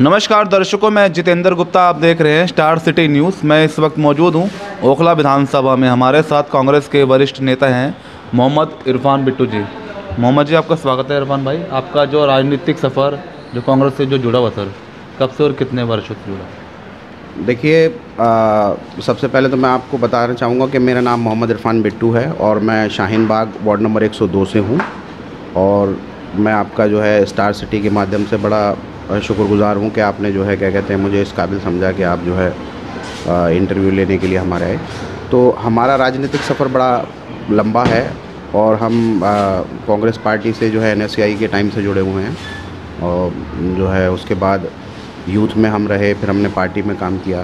नमस्कार दर्शकों, मैं जितेंद्र गुप्ता, आप देख रहे हैं स्टार सिटी न्यूज़। मैं इस वक्त मौजूद हूँ ओखला विधानसभा में। हमारे साथ कांग्रेस के वरिष्ठ नेता हैं मोहम्मद इरफान बिट्टू जी। मोहम्मद जी, आपका स्वागत है इरफान भाई। आपका जो राजनीतिक सफ़र, जो कांग्रेस से जो जुड़ा हुआ सर, कब से और कितने वर्षों से जुड़ा? देखिए सबसे पहले तो मैं आपको बताना चाहूँगा कि मेरा नाम मोहम्मद इरफान बिट्टू है और मैं शाहीन बाग वार्ड नंबर 102 से हूँ और मैं आपका जो है स्टार सिटी के माध्यम से बड़ा शुक्रगुजार हूँ कि आपने जो है, क्या कहते हैं, मुझे इस काबिल समझा कि आप जो है इंटरव्यू लेने के लिए हमारे आए। तो हमारा राजनीतिक सफ़र बड़ा लंबा है और हम कांग्रेस पार्टी से जो है एन के टाइम से जुड़े हुए हैं। और जो है, उसके बाद यूथ में हम रहे, फिर हमने पार्टी में काम किया।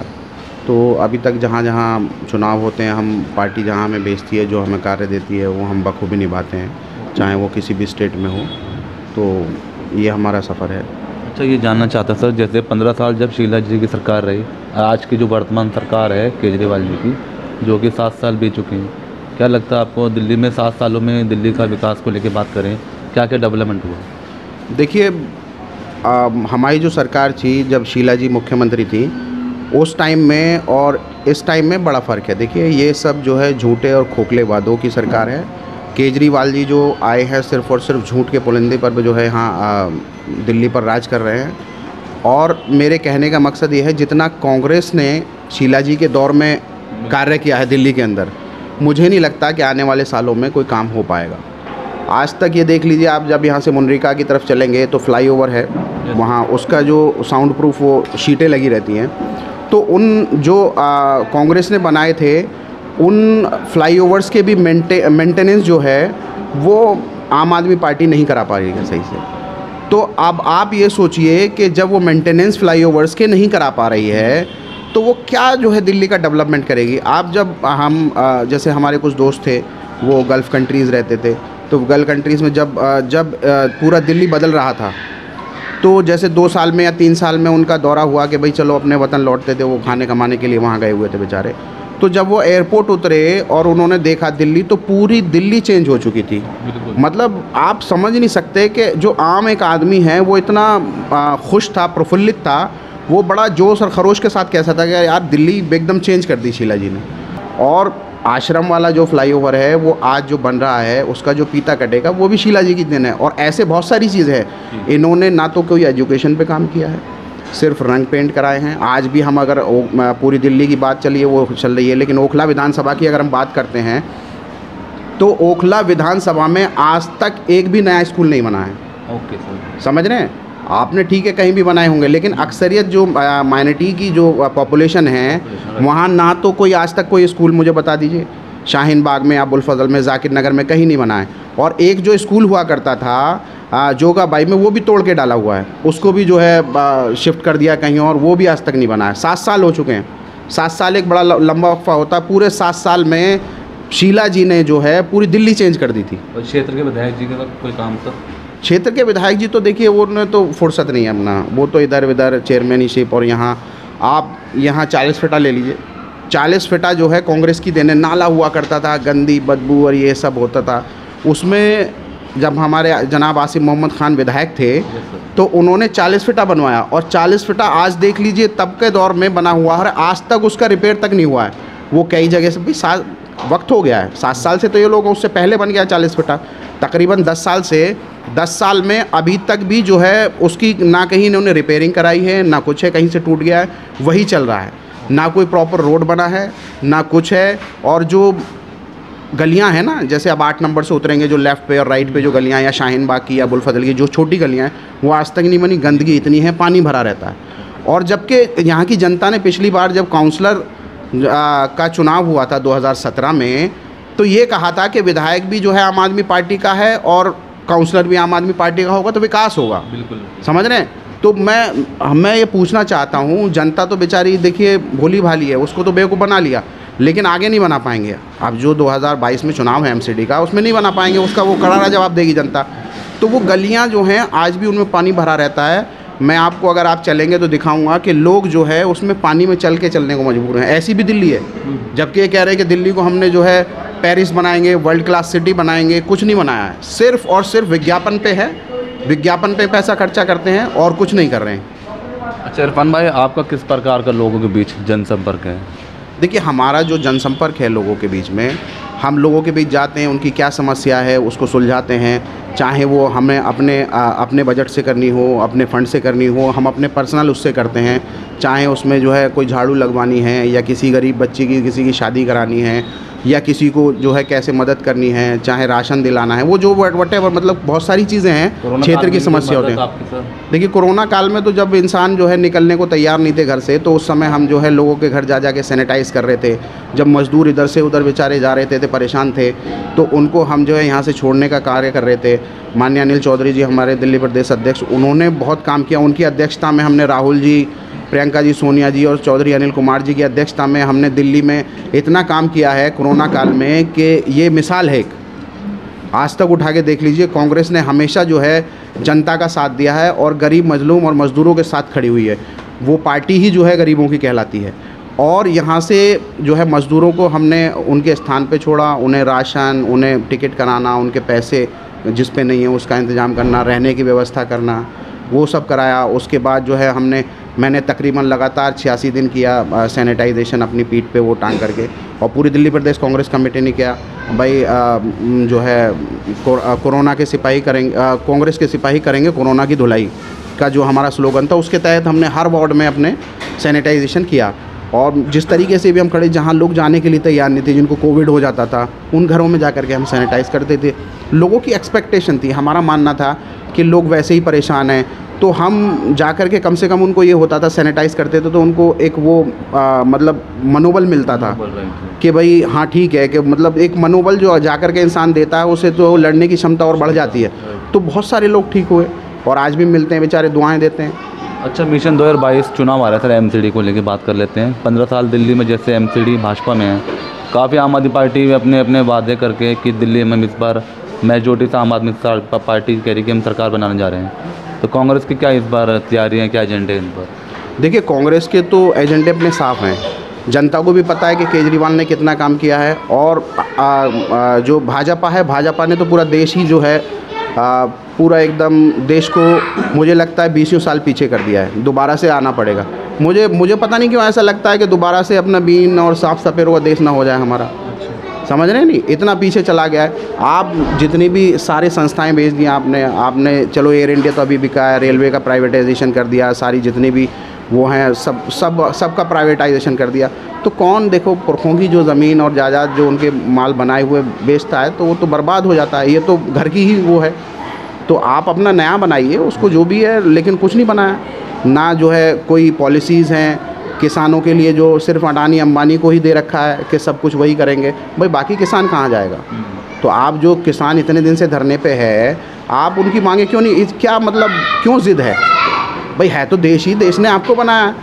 तो अभी तक जहाँ जहाँ चुनाव होते हैं, हम पार्टी जहाँ हमें बेचती है, जो हमें कार्य देती है, वो हम बखूबी निभाते हैं, चाहे वो किसी भी स्टेट में हो। तो ये हमारा सफ़र है। अच्छा ये जानना चाहता सर जैसे पंद्रह साल जब शीला जी की सरकार रही, आज की जो वर्तमान सरकार है केजरीवाल जी की, जो कि सात साल बीत चुकी हैं, क्या लगता है आपको दिल्ली में सात सालों में दिल्ली का विकास को लेकर बात करें क्या क्या डेवलपमेंट हुआ? देखिए हमारी जो सरकार थी, जब शीला जी मुख्यमंत्री थी, उस टाइम में और इस टाइम में बड़ा फ़र्क है। देखिए, ये सब जो है झूठे और खोखले वादों की सरकार है। केजरीवाल जी जो आए हैं सिर्फ़ और सिर्फ़ झूठ के पुलिंदे पर जो है यहाँ दिल्ली पर राज कर रहे हैं। और मेरे कहने का मकसद ये है, जितना कांग्रेस ने शीला जी के दौर में कार्य किया है दिल्ली के अंदर, मुझे नहीं लगता कि आने वाले सालों में कोई काम हो पाएगा। आज तक ये देख लीजिए, आप जब यहाँ से मुनरिका की तरफ़ चलेंगे तो फ्लाईओवर है, वहाँ उसका जो साउंड प्रूफ वो शीटें लगी रहती हैं। तो उन जो कांग्रेस ने बनाए थे उन फ्लाईओवर्स के भी मेंटे मेंटेनेंस जो है, वो आम आदमी पार्टी नहीं करा पा रही है सही से। तो अब आप ये सोचिए कि जब वो मेंटेनेंस फ्लाईओवर्स के नहीं करा पा रही है तो वो क्या जो है दिल्ली का डेवलपमेंट करेगी? आप जब हम जैसे हमारे कुछ दोस्त थे, वो गल्फ़ कंट्रीज़ रहते थे तो गल्फ़ कंट्रीज़ में जब जब पूरा दिल्ली बदल रहा था तो जैसे दो साल में या तीन साल में उनका दौरा हुआ कि भाई चलो अपने वतन लौटते थे, वो खाने कमाने के लिए वहाँ गए हुए थे बेचारे। तो जब वो एयरपोर्ट उतरे और उन्होंने देखा दिल्ली तो पूरी दिल्ली चेंज हो चुकी थी। मतलब आप समझ नहीं सकते कि जो आम एक आदमी है वो इतना खुश था प्रफुल्लित था वो बड़ा जोश और खरोश के साथ कैसा था कि यार दिल्ली एकदम चेंज कर दी शीला जी ने। और आश्रम वाला जो फ्लाईओवर है वो आज जो बन रहा है उसका जो पीता कटेगा वो भी शीला जी की दिन है। और ऐसे बहुत सारी चीज़ है। इन्होंने ना तो कोई एजुकेशन पे काम किया है। सिर्फ़ रंग पेंट कराए हैं। आज भी हम अगर पूरी दिल्ली की बात चलिए वो चल रही है लेकिन ओखला विधानसभा की अगर हम बात करते हैं तो ओखला विधानसभा में आज तक एक भी नया स्कूल नहीं बना है। Okay sir. समझ रहे हैं? आपने ठीक है कहीं भी बनाए होंगे लेकिन अक्सरियत जो माइनॉरिटी की जो पॉपुलेशन है वहाँ ना तो कोई आज तक कोई स्कूल मुझे बता दीजिए। शाहीन बाग में अबुल फजल में जाकिर नगर में कहीं नहीं बनाए और एक जो स्कूल हुआ करता था जोगा बाई में वो भी तोड़ के डाला हुआ है। उसको भी जो है शिफ्ट कर दिया कहीं और वो भी आज तक नहीं बना है। सात साल हो चुके हैं। सात साल एक बड़ा लंबा वक्फा होता। है पूरे सात साल में शीला जी ने जो है पूरी दिल्ली चेंज कर दी थी। और क्षेत्र के विधायक जी का कोई काम था? क्षेत्र के विधायक जी तो देखिए वो उन्हें तो फुर्सत नहीं है अपना। वो तो इधर उधर चेयरमैनशिप और यहाँ आप यहाँ चालीस फिटा ले लीजिए। चालीस फिटा जो है कांग्रेस की देने नाला हुआ करता था गंदी बदबू और ये सब होता था। उसमें जब हमारे जनाब आसिफ मोहम्मद खान विधायक थे तो उन्होंने चालीस फिटा बनवाया और चालीस फिटा आज देख लीजिए तब के दौर में बना हुआ है आज तक उसका रिपेयर तक नहीं हुआ है। वो कई जगह से भी साल वक्त हो गया है। सात साल से तो ये लोग उससे पहले बन गया चालीस फिटा। तकरीबन दस साल से दस साल में अभी तक भी जो है उसकी ना कहीं इन्होंने रिपेयरिंग कराई है ना कुछ है कहीं से टूट गया है वही चल रहा है। ना कोई प्रॉपर रोड बना है ना कुछ है और जो गलियाँ हैं ना जैसे अब आठ नंबर से उतरेंगे जो लेफ़्ट पे और राइट पे जो गलियाँ या शाहीन बाग की या बुलफजल की जो छोटी गलियाँ हैं वो आज तक नहीं बनी गंदगी इतनी है पानी भरा रहता है। और जबकि यहाँ की जनता ने पिछली बार जब काउंसलर का चुनाव हुआ था 2017 में तो ये कहा था कि विधायक भी जो है आम आदमी पार्टी का है और काउंसलर भी आम आदमी पार्टी का होगा तो विकास होगा। बिल्कुल। समझ रहे हैं? तो मैं मैं ये पूछना चाहता हूँ जनता तो बेचारी देखिए भोली भाली है उसको तो बेवकूफ़ बना लिया। लेकिन आगे नहीं बना पाएँगे। अब जो 2022 में चुनाव है एमसीडी का, उसमें नहीं बना पाएँगे, उसका वो करारा जवाब देगी जनता। तो वो गलियाँ जो हैं, आज भी उनमें पानी भरा रहता है। मैं आपको अगर आप चलेंगे तो दिखाऊँगा कि लोग जो है, उसमें पानी में चल के चलने को मजबूर हैं। ऐसी भी दिल्ली है। जबकि ये कह रहे हैं कि दिल्ली को हमने जो है पेरिस बनाएँगे वर्ल्ड क्लास सिटी बनाएँगे, कुछ नहीं बनाया है। सिर्फ़ और सिर्फ़ विज्ञापन पे है। विज्ञापन पे पैसा खर्चा करते हैं और कुछ नहीं कर रहे हैं। अच्छा इरफान भाई, आपका किस प्रकार का लोगों के बीच जनसंपर्क है? देखिए हमारा जो जनसंपर्क है लोगों के बीच में हम लोगों के बीच जाते हैं उनकी क्या समस्या है उसको सुलझाते हैं चाहे वो हमें अपने आ, अपने बजट से करनी हो अपने फंड से करनी हो हम अपने पर्सनल उससे करते हैं चाहे उसमें जो है कोई झाड़ू लगवानी है या किसी गरीब बच्चे की किसी की शादी करानी है या किसी को जो है कैसे मदद करनी है चाहे राशन दिलाना है वो जो वट एवर मतलब बहुत सारी चीज़ें हैं क्षेत्र की समस्या होती हैं। देखिए कोरोना काल में तो जब इंसान जो है निकलने को तैयार नहीं थे घर से तो उस समय हम जो है लोगों के घर जा जा के सैनिटाइज़ कर रहे थे। जब मज़दूर इधर से उधर बेचारे जा रहे थे, थे परेशान थे तो उनको हम जो है यहाँ से छोड़ने का कार्य कर रहे थे। मान्य अनिल चौधरी जी हमारे दिल्ली प्रदेश अध्यक्ष उन्होंने बहुत काम किया। उनकी अध्यक्षता में हमने राहुल जी प्रियंका जी, सोनिया जी और चौधरी अनिल कुमार जी की अध्यक्षता में हमने दिल्ली में इतना काम किया है कोरोना काल में कि ये मिसाल है एक। आज तक उठा के देख लीजिए, कांग्रेस ने हमेशा जो है जनता का साथ दिया है और गरीब मजलूम और मज़दूरों के साथ खड़ी हुई है। वो पार्टी ही जो है गरीबों की कहलाती है। और यहाँ से जो है मज़दूरों को हमने उनके स्थान पे छोड़ा, उन्हें राशन, उन्हें टिकट कराना, उनके पैसे जिस पे नहीं है उसका इंतज़ाम करना, रहने की व्यवस्था करना, वो सब कराया। उसके बाद जो है हमने मैंने तकरीबन लगातार छियासी दिन किया सैनिटाइजेशन अपनी पीठ पे वो टांग करके और पूरी दिल्ली प्रदेश कांग्रेस कमेटी ने किया। भाई आ, जो है कोरोना के सिपाही करेंगे कांग्रेस के सिपाही करेंगे कोरोना की धुलाई का जो हमारा स्लोगन था उसके तहत हमने हर वार्ड में अपने सैनिटाइजेशन किया। और जिस तरीके से भी हम खड़े जहाँ लोग जाने के लिए तैयार नहीं थे जिनको कोविड हो जाता था उन घरों में जा कर के हम सैनिटाइज़ करते थे। लोगों की एक्सपेक्टेशन थी हमारा मानना था कि लोग वैसे ही परेशान हैं तो हम जा कर के कम से कम उनको ये होता था सैनिटाइज़ करते थे तो उनको एक वो आ, मतलब मनोबल मिलता था कि भाई हाँ ठीक है कि मतलब एक मनोबल जो जा कर के इंसान देता है उसे तो लड़ने की क्षमता और बढ़ जाती है। तो बहुत सारे लोग ठीक हुए और आज भी मिलते हैं बेचारे दुआएँ देते हैं। अच्छा मिशन 2022 चुनाव आ रहा था एमसीडी को लेकर बात कर लेते हैं। पंद्रह साल दिल्ली में जैसे एमसीडी भाजपा में है काफ़ी आम आदमी पार्टी भी अपने अपने वादे करके कि दिल्ली में इस बार मेजोरिटी से आम आदमी पार्टी कह रही कि हम सरकार बनाने जा रहे हैं। तो कांग्रेस की क्या इस बार तैयारी है क्या एजेंडे हैं इन पर देखिए कांग्रेस के तो एजेंडे अपने साफ़ हैं। जनता को भी पता है कि केजरीवाल ने कितना काम किया है और आ, आ, जो भाजपा है भाजपा ने तो पूरा देश ही जो है आ, पूरा एकदम देश को मुझे लगता है बीसों साल पीछे कर दिया है। दोबारा से आना पड़ेगा। मुझे मुझे पता नहीं क्यों ऐसा लगता है कि दोबारा से अपना बीन और साफ़ सफ़ेद हुआ देश ना हो जाए हमारा। समझ रहे हैं नहीं, इतना पीछे चला गया है। आप जितनी भी सारी संस्थाएँ भेज दी, आपने आपने, चलो एयर इंडिया तो अभी बिका है रेलवे का प्राइवेटाइजेशन कर दिया, सारी जितनी भी वो हैं, सब सब, सबका प्राइवेटाइजेशन कर दिया। तो कौन देखो, पुरखों की जो ज़मीन और जायदाद जो उनके माल बनाए हुए बेचता है तो वो तो बर्बाद हो जाता है। ये तो घर की ही वो है। तो आप अपना नया बनाइए, उसको जो भी है, लेकिन कुछ नहीं बनाया। ना जो है कोई पॉलिसीज़ हैं किसानों के लिए जो सिर्फ़ अडानी अंबानी को ही दे रखा है कि सब कुछ वही करेंगे। भाई बाकी किसान कहाँ जाएगा? तो आप जो किसान इतने दिन से धरने पे है आप उनकी मांगे क्यों नहीं? क्या मतलब क्यों ज़िद है? भाई है तो देश ही देश ने आपको बनाया।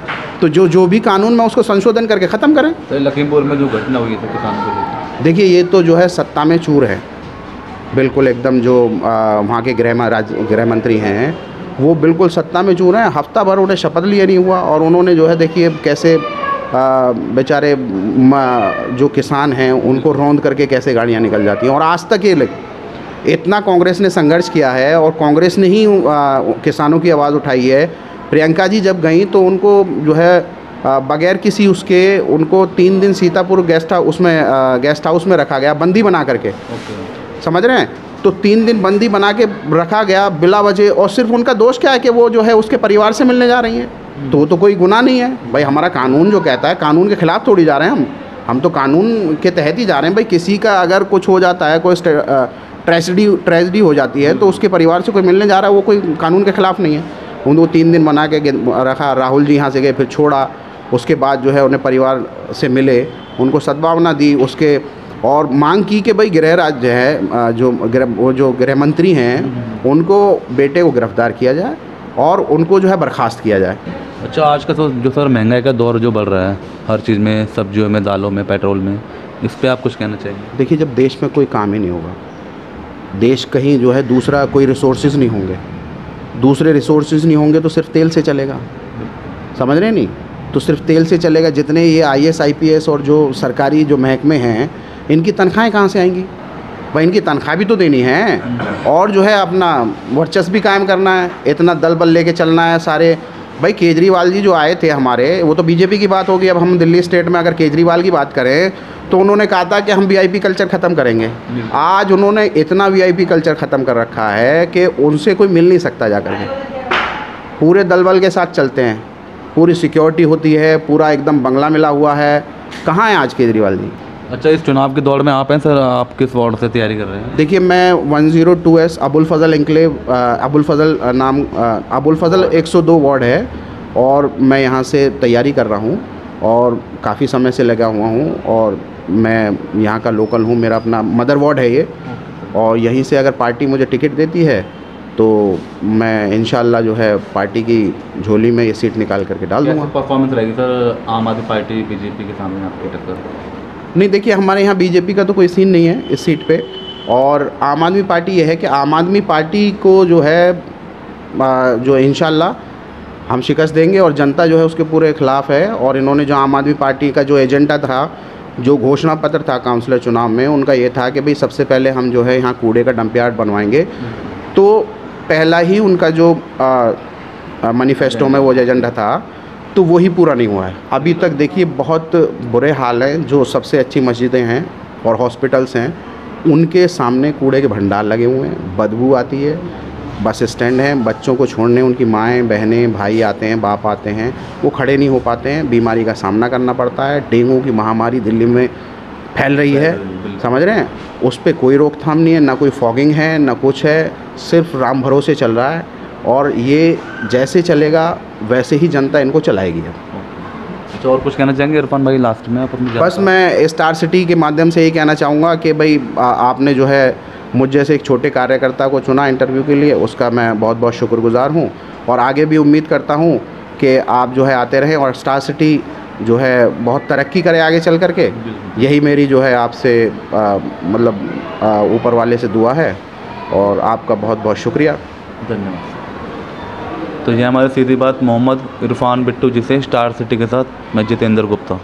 तो जो जो भी कानून में उसको संशोधन करके ख़त्म करें। तो लखीमपुर में जो घटना हुई थी किसानों के देखिए ये तो जो है सत्ता में चूर है। बिल्कुल एकदम जो वहाँ के गृह राज्य गृह मंत्री हैं वो बिल्कुल सत्ता में चूर हैं। हफ़्ता भर उन्हें शपथ लिया नहीं हुआ और उन्होंने जो है देखिए कैसे बेचारे जो किसान हैं उनको रौंद करके कैसे गाड़ियाँ निकल जाती हैं। और आज तक ये इतना कांग्रेस ने संघर्ष किया है और कांग्रेस ने ही किसानों की आवाज़ उठाई है। प्रियंका जी जब गई तो उनको जो है बगैर किसी उसके उनको तीन दिन सीतापुर गेस्ट हाउस उसमें गेस्ट हाउस में रखा गया बंदी बना करके। okay. समझ रहे हैं? तो तीन दिन बंदी बना के रखा गया बिला वजह, और सिर्फ़ उनका दोष क्या है कि वो जो है उसके परिवार से मिलने जा रही हैं? तो तो कोई गुनाह नहीं है। भाई, हमारा कानून जो कहता है, कानून के खिलाफ थोड़ी जा रहे हैं हम। हम तो कानून के तहत ही जा रहे हैं। भाई, किसी का अगर कुछ हो जाता है, कोई ट्रेजडी ट्रेजडी हो जाती है तो उसके परिवार से कोई मिलने जा रहा है, वो कोई कानून के खिलाफ नहीं है। उनको तीन दिन बना के रखा, राहुल जी यहाँ से गए, फिर छोड़ा। उसके बाद जो है उन्हें परिवार से मिले, उनको सद्भावना दी, उसके और मांग की कि भाई गृह राज्य है जो गृह वो जो गृह मंत्री हैं उनको बेटे को गिरफ़्तार किया जाए और उनको जो है बर्खास्त किया जाए। अच्छा आज का तो जो सर महँगाई का दौर जो बढ़ रहा है हर चीज़ में सब्जियों में दालों में पेट्रोल में इस पर आप कुछ कहना चाहिए देखिए जब देश में कोई काम ही नहीं होगा देश कहीं जो है दूसरा कोई रिसोर्सेज नहीं होंगे दूसरे रिसोर्सेज नहीं होंगे तो सिर्फ़ तेल से चलेगा। समझ रहे नहीं? तो सिर्फ़ तेल से चलेगा जितने ये I S I P S और जो सरकारी जो महकमे हैं इनकी तनख्वाहें कहाँ से आएँगी? भाई, इनकी तनख्वाह भी तो देनी है। और जो है अपना वर्चस्व भी कायम करना है, इतना दल बल लेके चलना है सारे। भाई, केजरीवाल जी जो आए थे हमारे, वो तो बीजेपी की बात होगी। अब हम दिल्ली स्टेट में अगर केजरीवाल की बात करें तो उन्होंने कहा था कि हम वीआईपी कल्चर ख़त्म करेंगे। आज उन्होंने इतना वीआईपी कल्चर ख़त्म कर रखा है कि उनसे कोई मिल नहीं सकता जा कर के। पूरे दल बल के साथ चलते हैं। पूरी सिक्योरिटी होती है, पूरा एकदम बंगला मिला हुआ है। कहाँ है आज केजरीवाल जी? अच्छा इस चुनाव के दौड़ में आप हैं सर? आप किस वार्ड से तैयारी कर रहे हैं? देखिए मैं 102 एस अबुल फजल इंक्लेव अ, अबुल फजल नाम अबुल फजल 102 वार्ड है और मैं यहाँ से तैयारी कर रहा हूँ और काफ़ी समय से लगा हुआ हूँ और मैं यहाँ का लोकल हूँ मेरा अपना मदर वार्ड है ये और यहीं से अगर पार्टी मुझे टिकट देती है तो मैं इन जो है पार्टी की झोली में ये सीट निकाल करके डाल दूँगा। परफॉर्मेंस रहेगी सर? आम आदमी पार्टी बीजेपी के सामने आपकी टक्कर? नहीं, देखिए, हमारे यहाँ बीजेपी का तो कोई सीन नहीं है इस सीट पे। और आम आदमी पार्टी ये है कि आम आदमी पार्टी को जो है जो इन हम शिकस्त देंगे और जनता जो है उसके पूरे खिलाफ है। और इन्होंने जो आम आदमी पार्टी का जो एजेंडा था, जो घोषणा पत्र था काउंसलर चुनाव में, उनका ये था कि भाई सबसे पहले हम जो है यहाँ कूड़े का डंप यार्ड बनवाएँगे। तो पहला ही उनका जो मैनिफेस्टो में वो एजेंडा था तो वही पूरा नहीं हुआ है। अभी तक देखिए बहुत बुरे हाल हैं जो सबसे अच्छी मस्जिदें हैं और हॉस्पिटल्स हैं उनके सामने कूड़े के भंडार लगे हुए हैं बदबू आती है बस स्टैंड हैं बच्चों को छोड़ने उनकी माएँ बहनें भाई आते हैं बाप आते हैं वो खड़े नहीं हो पाते हैं बीमारी का सामना करना पड़ता है डेंगू की महामारी दिल्ली में फैल रही है समझ रहे हैं? उस पर कोई रोकथाम नहीं है ना कोई फॉगिंग है ना कुछ है सिर्फ़ राम भरोसे चल रहा है और ये जैसे चलेगा वैसे ही जनता इनको चलाएगी अब। अच्छा और कुछ कहना चाहेंगे इरफान भाई लास्ट में आप अपनी बस मैं स्टार सिटी के माध्यम से यही कहना चाहूँगा कि भाई आ, आपने जो है मुझ जैसे एक छोटे कार्यकर्ता को चुना इंटरव्यू के लिए उसका मैं बहुत बहुत शुक्रगुजार हूँ। और आगे भी उम्मीद करता हूँ कि आप जो है आते रहें और स्टार सिटी जो है बहुत तरक्की करे आगे चल करके। यही मेरी जो है आपसे मतलब ऊपर वाले से दुआ है और आपका बहुत बहुत शुक्रिया। धन्यवाद। तो ये हमारी सीधी बात मोहम्मद इरफान बिट्टू जिसे स्टार सिटी के साथ मैं जितेंद्र गुप्ता।